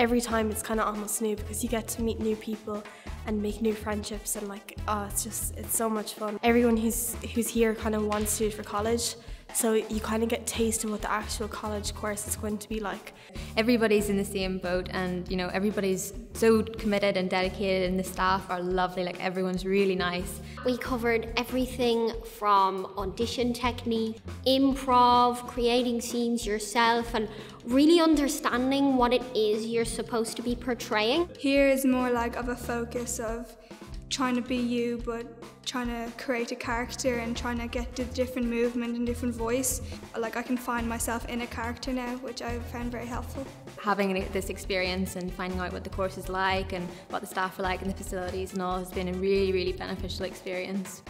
every time it's kind of almost new because you get to meet new people and make new friendships and like oh it's just it's so much fun. Everyone who's who's here kind of wants to do for college so you kind of get taste of what the actual college course is going to be like. Everybody's in the same boat and you know everybody's so committed and dedicated and the staff are lovely like everyone's really nice. We covered everything from audition technique improv creating scenes yourself and really understanding what it is you're supposed to be portraying. Here is more like of a focus of trying to be you but trying to create a character and trying to get the different movement and different voice. Like I can find myself in a character now which I found very helpful. Having this experience and finding out what the course is like and what the staff are like in the facilities and all has been a really really beneficial experience